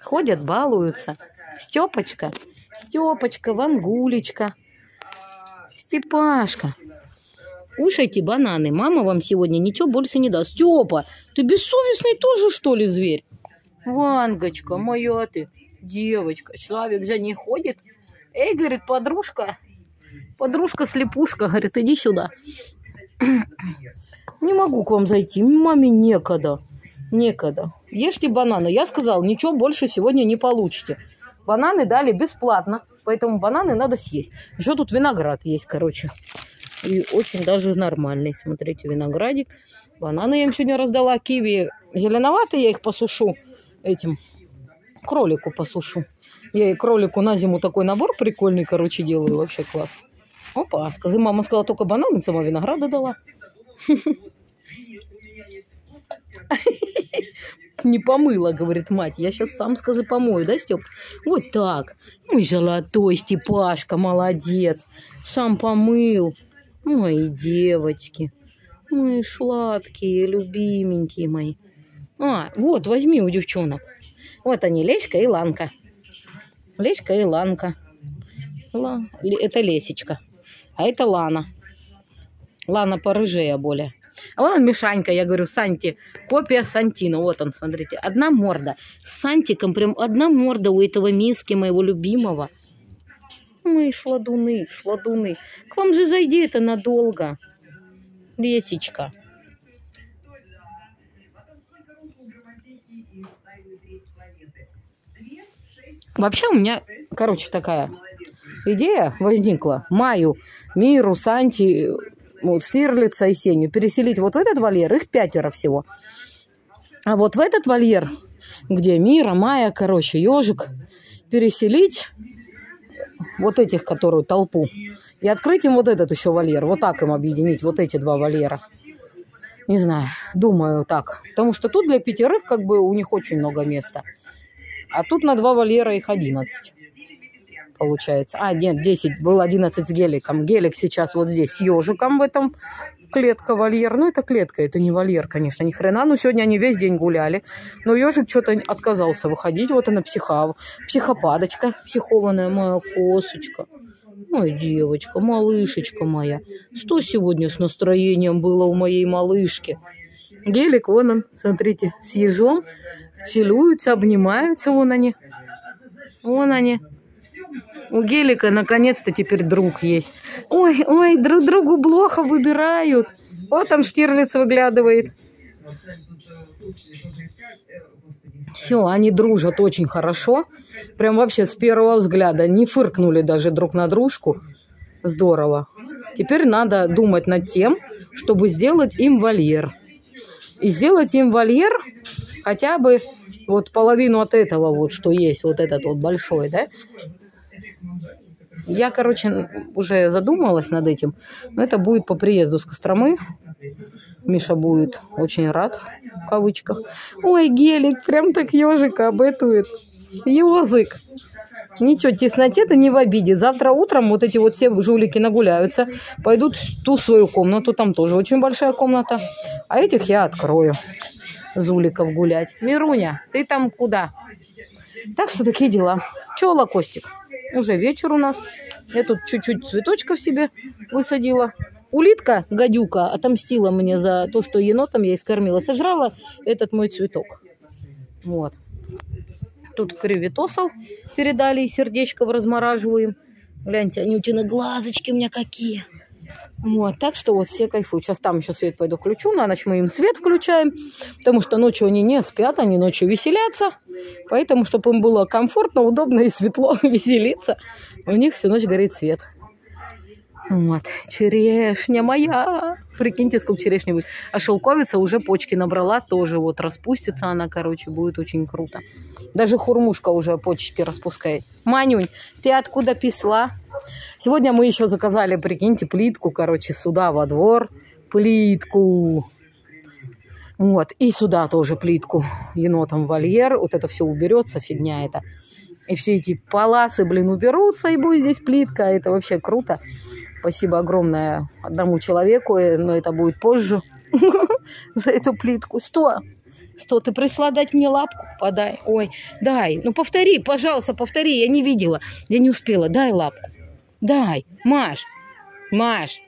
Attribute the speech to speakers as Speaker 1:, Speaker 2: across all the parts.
Speaker 1: Ходят, балуются. Степочка, Степочка, Вангулечка, Степашка. Кушайте бананы. Мама вам сегодня ничего больше не даст. Степа, ты бессовестный тоже, что ли, зверь? Вангочка, моя ты, девочка. Человек за ней ходит. Эй, говорит, подружка, подружка-слепушка, говорит, иди сюда. Не могу к вам зайти, маме некогда. Некогда. Ешьте бананы. Я сказал, ничего больше сегодня не получите. Бананы дали бесплатно, поэтому бананы надо съесть. Еще тут виноград есть, короче. И очень даже нормальный. Смотрите, виноградик. Бананы я им сегодня раздала. Киви зеленоватые, я их посушу этим кролику посушу. Я и кролику на зиму такой набор прикольный, короче, делаю. Вообще класс. Опа, скажи, мама сказала, только бананы, сама винограда дала. Не помыла, говорит мать. Я сейчас сам, скажи, помою, да, Степ? Вот так. Мой золотой Степашка, молодец. Сам помыл. Мои девочки. Мои сладкие, любименькие мои. А, вот, возьми у девчонок. Вот они, Леська и Ланка. Леська и Ланка. Ла... Это Лесечка. А это Лана. Лана порыжее более. А вон он Мишанька, я говорю, Санти, копия Сантина. Вот он, смотрите, одна морда. С Сантиком прям одна морда у этого миски моего любимого. Мы шладуны, шладуны. К вам же зайди это надолго. Лесечка. Вообще у меня, короче, такая идея возникла. Маю, Миру, Санти, вот, Штирлица и Сеню переселить вот в этот вольер. Их пятеро всего. А вот в этот вольер, где Мира, Майя, короче, ежик, переселить вот этих, которую толпу, и открыть им вот этот еще вольер. Вот так им объединить, вот эти два вольера. Не знаю, думаю так. Потому что тут для пятерых как бы у них очень много места. А тут на два вольера их 11 получается. А, нет, 10, был 11 с геликом. Гелик сейчас вот здесь с ежиком в этом клетка, вольер. Ну, это клетка, это не вольер, конечно, ни хрена. Но сегодня они весь день гуляли. Но ежик что-то отказался выходить. Вот она психав, психопадочка, психованная моя косочка. Моя девочка, малышечка моя. Что сегодня с настроением было у моей малышки? Гелик, вон он, смотрите, с ежом. Целуются, обнимаются, вон они. Вон они. У Гелика наконец-то теперь друг есть. Ой, ой, друг другу плохо выбирают. Вот он Штирлиц выглядывает. Все, они дружат очень хорошо. Прям вообще с первого взгляда. Не фыркнули даже друг на дружку. Здорово. Теперь надо думать над тем, чтобы сделать им вольер. И сделать им вольер хотя бы вот половину от этого вот, что есть, вот этот вот большой, да, я, короче, уже задумалась над этим, но это будет по приезду с Костромы. Миша будет очень рад, в кавычках. Ой, гелик, прям так ежика обетует. Язык. Ничего, тесноте-то не в обиде. Завтра утром вот эти вот все жулики нагуляются, пойдут в ту свою комнату, там тоже очень большая комната. А этих я открою, зуликов гулять. Мируня, ты там куда? Так что такие дела. Чего, Лакостик? Уже вечер у нас. Я тут чуть-чуть цветочков себе высадила. Улитка, гадюка, отомстила мне за то, что енотом я искормила. Сожрала этот мой цветок. Вот. Тут креветосов передали и сердечко размораживаем. Гляньте, они у глазочки у меня какие. Вот, так что вот все кайфуют. Сейчас там еще свет пойду включу. На ночь мы им свет включаем, потому что ночью они не спят, они ночью веселятся. Поэтому, чтобы им было комфортно, удобно и светло веселиться, у них всю ночь горит свет. Вот, черешня моя. Прикиньте, сколько черешни будет. А шелковица уже почки набрала, тоже вот распустится она, короче, будет очень круто. Даже хурмушка уже почки распускает. Манюнь, ты откуда писла? Сегодня мы еще заказали, прикиньте, плитку, короче, сюда во двор. Плитку. Вот, и сюда тоже плитку. Енотом вольер. Вот это все уберется, фигня это. И все эти паласы, блин, уберутся, и будет здесь плитка. Это вообще круто. Спасибо огромное одному человеку, э, но это будет позже за эту плитку. Что? Что, ты пришла дать мне лапку? Подай. Ой, дай. Ну, повтори, пожалуйста, повтори. Я не видела. Я не успела. Дай лапку. Дай. Маш. Маш.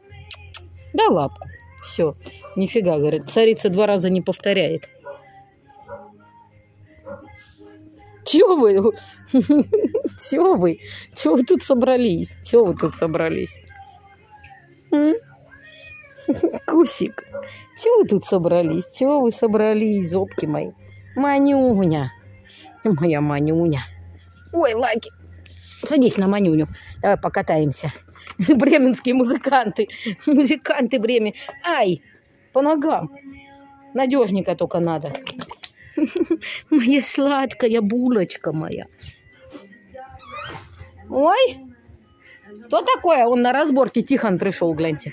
Speaker 1: Дай лапку. Все. Нифига, говорит. Царица два раза не повторяет. Чего вы? Чего вы? Чего вы тут собрались? Чего вы тут собрались? Кусик, чего вы тут собрались? Чего вы собрались, зобки мои? Манюня, моя Манюня. Ой, Лаки, садись на Манюню, давай покатаемся. Бременские музыканты, музыканты Бремен. Ай, по ногам. Надежника только надо. Моя сладкая булочка моя. Ой, что такое? Он на разборке Тихон пришел, гляньте.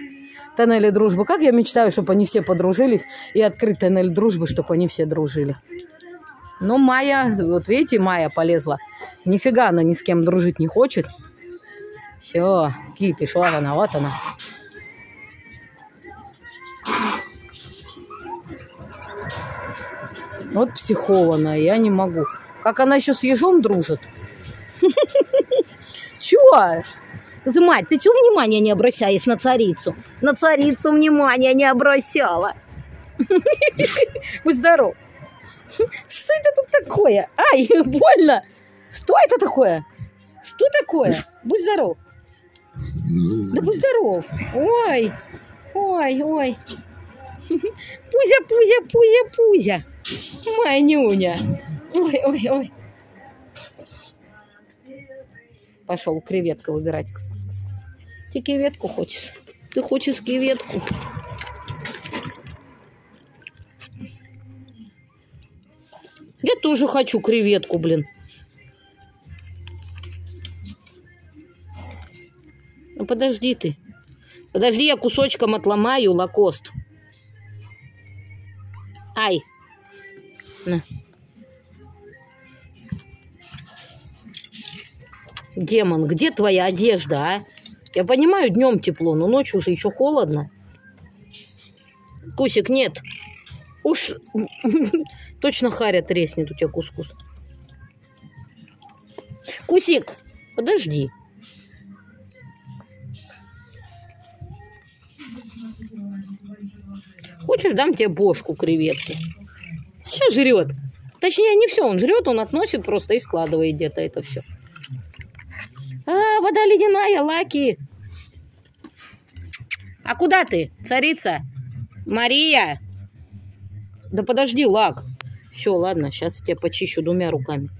Speaker 1: Тоннели дружбы. Как я мечтаю, чтобы они все подружились и открыть тоннель дружбы, чтобы они все дружили. Но Майя, вот видите, Майя полезла. Нифига она ни с кем дружить не хочет. Все, кипиш, вот она, вот она. Вот психованная, я не могу. Как она еще с ежом дружит? Чё? Ты, мать, ты чего внимания не обращаешь на царицу? На царицу внимания не обращала. Будь здоров. Что это тут такое? Ай, больно. Что это такое? Что такое? Будь здоров. Да будь здоров. Ой, ой, ой. Пузя, пузя, пузя, пузя. Манюня. Ой, ой, ой. Пошел креветку выбирать. Ты креветку хочешь? Ты хочешь креветку? Тоже хочу креветку, блин. Ну подожди ты. Подожди, я кусочком отломаю лакост. Ай. На. Демон, где твоя одежда, а? Я понимаю, днем тепло, но ночью уже еще холодно. Кусик, нет. Уж точно харя треснет у тебя кускус. Кусик, подожди. Хочешь, дам тебе бошку креветки. Сейчас жрет. Точнее, не все он жрет, он относит просто и складывает где-то это все. А, вода ледяная, Лаки. А куда ты, царица? Мария? Да подожди, Лак. Все, ладно, сейчас я тебя почищу двумя руками.